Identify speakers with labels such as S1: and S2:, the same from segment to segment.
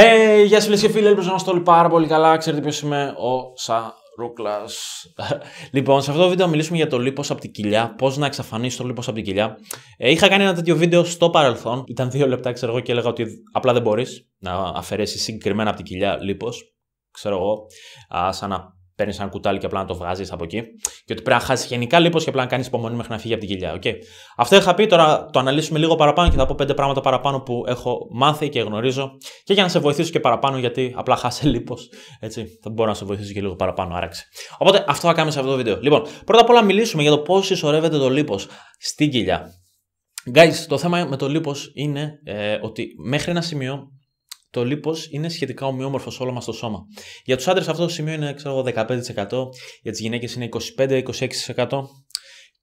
S1: Hey, γεια σα και φίλοι, ελπίζω να είστε όλοι πάρα πολύ καλά. Ξέρετε ποιος είμαι, ο Σαρούκλας. λοιπόν, σε αυτό το βίντεο θα μιλήσουμε για το λίπος από την κοιλιά. Πώς να εξαφανίσει το λίπος από την κοιλιά. Ε, είχα κάνει ένα τέτοιο βίντεο στο παρελθόν. Ήταν δύο λεπτά, ξέρω εγώ, και έλεγα ότι απλά δεν μπορείς να αφαιρέσεις συγκεκριμένα από την κοιλιά λίπος. Ξέρω εγώ, α, σαν να παίρνεις ένα κουτάλι και απλά να το βγάζεις από εκεί. Και ότι πρέπει να χάσεις γενικά λίπος και απλά να κάνεις υπομονή μέχρι να φύγει από την κοιλιά. Okay. Αυτό είχα πει, τώρα το αναλύσουμε λίγο παραπάνω και θα πω πέντε πράγματα παραπάνω που έχω μάθει και γνωρίζω. Και για να σε βοηθήσω και παραπάνω, γιατί απλά χάσει λίπος. Έτσι, θα μπορώ να σε βοηθήσω και λίγο παραπάνω, άραξε. Οπότε αυτό θα κάνουμε σε αυτό το βίντεο. Λοιπόν, πρώτα απ' όλα μιλήσουμε για το πώς συσσωρεύεται το λίπος στην κοιλιά. Guys, το θέμα με το λίπος είναι ε, ότι μέχρι ένα σημείο το λίπο είναι σχετικά ομοιόμορφος σε όλο μας το σώμα. Για τους άντρες αυτό το σημείο είναι ξέρω, 15%, για τις γυναίκες είναι 25-26%.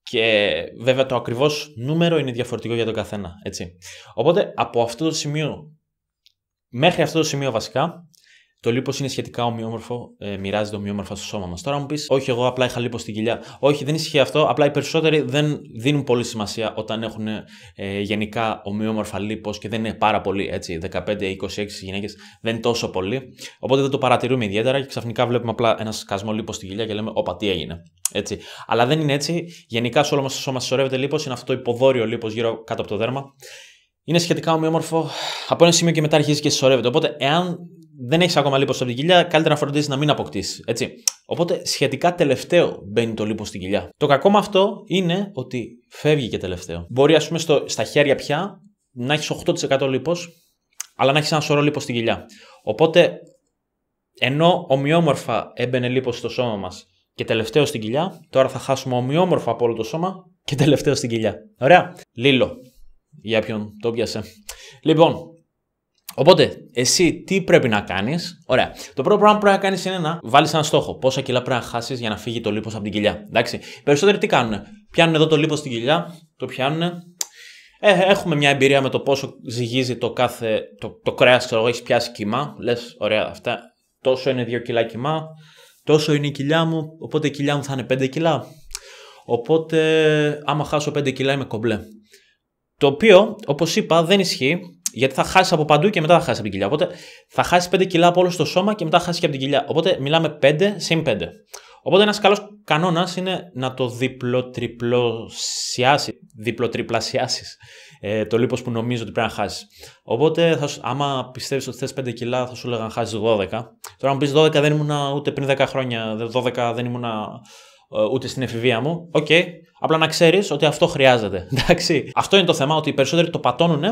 S1: Και βέβαια το ακριβώς νούμερο είναι διαφορετικό για τον καθένα. Έτσι. Οπότε από αυτό το σημείο, μέχρι αυτό το σημείο βασικά, το λίπος είναι σχετικά ομοιόμορφο, ε, μοιράζεται ομοιόμορφα στο σώμα μας. Τώρα μου πεις, Όχι, εγώ απλά είχα λίπος στην κοιλιά. Όχι, δεν ισχύει αυτό. Απλά οι περισσότεροι δεν δίνουν πολύ σημασία όταν έχουν ε, γενικά ομοιόμορφα λίπος και δεν είναι πάρα πολύ έτσι. 15-26 γυναίκες δεν είναι τόσο πολύ. Οπότε δεν το παρατηρούμε ιδιαίτερα και ξαφνικά βλέπουμε απλά ένα σκασμό λίπος στην κοιλιά και λέμε, Όπα, τι έγινε. Έτσι. Αλλά δεν είναι έτσι. Γενικά σε όλο μας το σώμα συσσωρεύεται λίπος, είναι αυτό το υποδόριο λίπος γύρω κάτω από το δέρμα. Είναι σχετικά ομοιόμορφο. Από ένα σημείο και μετά αρχίζει και συσσωρεύεται. Οπότε, εάν δεν έχεις ακόμα λίπο από την κοιλιά, καλύτερα να φροντίσει να μην αποκτήσεις. Έτσι. Οπότε σχετικά τελευταίο μπαίνει το λίπος στην κοιλιά. Το κακό με αυτό είναι ότι φεύγει και τελευταίο. Μπορεί, ας πούμε, στο, στα χέρια πια να έχεις 8% λίπος, αλλά να έχεις ένα σωρό λίπος στην κοιλιά. Οπότε, ενώ ομοιόμορφα έμπαινε λίπος στο σώμα μας και τελευταίο στην κοιλιά, τώρα θα χάσουμε ομοιόμορφα από όλο το σώμα και τελευταίο στην κοιλιά. Ωραία. Λίλο. Για ποιον το πιάσε. Λοιπόν, Οπότε, εσύ τι πρέπει να κάνεις; Ωραία. Το πρώτο πράγμα που πρέπει να κάνεις είναι να βάλεις ένα στόχο. Πόσα κιλά πρέπει να χάσεις για να φύγει το λίπος από την κοιλιά. Εντάξει. Οι περισσότεροι τι κάνουν. Πιάνουν εδώ το λίπος στην κοιλιά, το πιάνουν. Ε, έχουμε μια εμπειρία με το πόσο ζυγίζει το κάθε. Το, το κρέας, ξέρω εγώ, έχεις πιάσει κοιμά. Λες, ωραία, αυτά. Τόσο είναι 2 κιλά κοιμά. Τόσο είναι η κοιλιά μου. Οπότε η κοιλιά μου θα είναι 5 κιλά. Οπότε, άμα χάσω 5 κιλά, είμαι κομπλέ. Το οποίο, όπως είπα, δεν ισχύει γιατί θα χάσεις από παντού και μετά θα χάσεις από την κοιλιά. Οπότε θα χάσεις 5 κιλά από όλο το σώμα και μετά θα χάσεις και από την κοιλιά. Οπότε μιλάμε 5 συν 5. Οπότε ένας καλός κανόνας είναι να το διπλοτριπλασιάσει. Διπλοτριπλασιάσεις ε, το λίπος που νομίζω ότι πρέπει να χάσεις. Οπότε, θα, άμα πιστεύεις ότι θες 5 κιλά, θα σου έλεγα να χάσεις 12. Τώρα, αν πεις 12 δεν ήμουν ούτε πριν 10 χρόνια, 12 δεν ήμουν ε, ούτε στην εφηβεία μου. OK. Okay. Απλά να ξέρεις ότι αυτό χρειάζεται. Εντάξει. Αυτό είναι το θέμα, ότι οι περισσότεροι το πατώνουν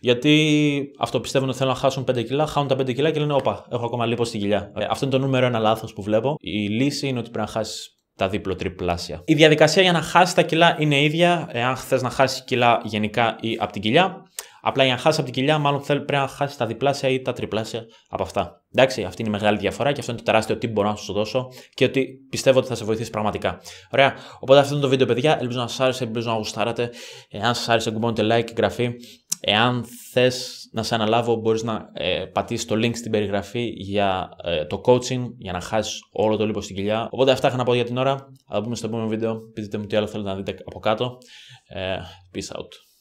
S1: γιατί αυτό πιστεύουν ότι θέλουν να χάσουν 5 κιλά, χάνουν τα 5 κιλά και λένε Όπα, έχω ακόμα λίγο στην κοιλιά. Ε, αυτό είναι το νούμερο ένα λάθος που βλέπω. Η λύση είναι ότι πρέπει να χάσεις τα δίπλο-τριπλάσια. Η διαδικασία για να χάσεις τα κιλά είναι ίδια, εάν θες να χάσεις κιλά γενικά ή από την κοιλιά. Απλά για να χάσει από την κοιλιά, μάλλον πρέπει να χάσει τα διπλάσια ή τα τριπλάσια από αυτά. Εντάξει, αυτή είναι η μεγάλη διαφορά και αυτό είναι το τεράστιο τι μπορώ να σου δώσω και ότι πιστεύω ότι θα σε βοηθήσει πραγματικά. Ωραία. Οπότε αυτό είναι το βίντεο, παιδιά. Ελπίζω να σας άρεσε, ελπίζω να γουστάρατε. Εάν σας άρεσε, κουμπώνετε like και εγγραφή. Εάν θες να σε αναλάβω, μπορείς να ε, πατήσεις το link στην περιγραφή για ε, το coaching, για να χάσεις όλο το λίπο στην κοιλιά. Οπότε αυτά είχα να πω για την ώρα. Θα τα πούμε στο επόμενο βίντεο. Πείτε μου τι άλλο θέλετε να δείτε από κάτω. Ε, peace out.